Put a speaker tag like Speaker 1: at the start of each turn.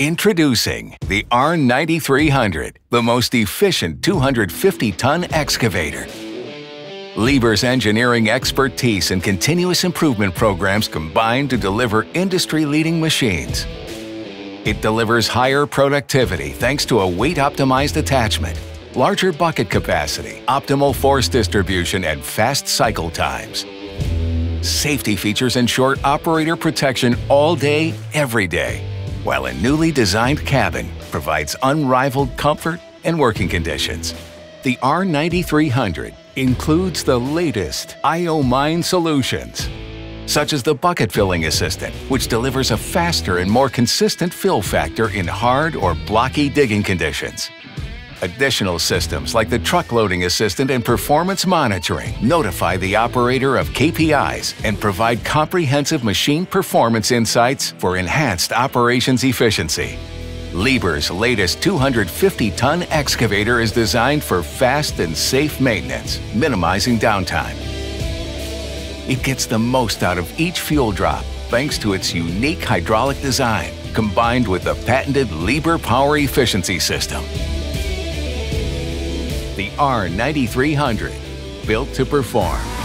Speaker 1: Introducing the R9300, the most efficient 250-ton excavator. Liebherr's engineering expertise and continuous improvement programs combine to deliver industry-leading machines. It delivers higher productivity thanks to a weight-optimized attachment, larger bucket capacity, optimal force distribution, and fast cycle times. Safety features ensure operator protection all day, every day while a newly designed cabin provides unrivaled comfort and working conditions. The R9300 includes the latest IOMine solutions, such as the bucket filling assistant, which delivers a faster and more consistent fill factor in hard or blocky digging conditions. Additional systems like the truck loading assistant and performance monitoring notify the operator of KPIs and provide comprehensive machine performance insights for enhanced operations efficiency. Liebherr's latest 250-ton excavator is designed for fast and safe maintenance, minimizing downtime. It gets the most out of each fuel drop thanks to its unique hydraulic design, combined with the patented Lieber Power Efficiency System the R9300, built to perform.